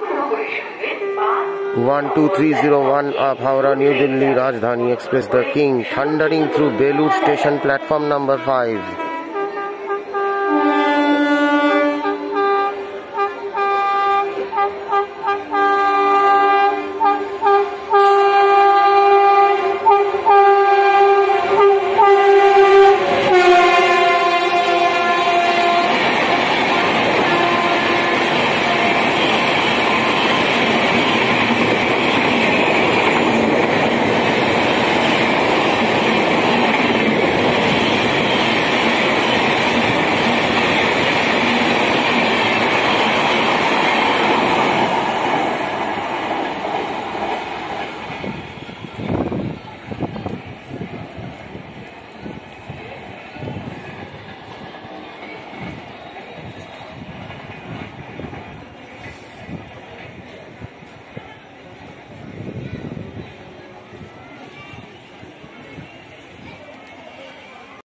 12301 up Howrah New Delhi Rajdhani Express The King thundering through Belur station platform number 5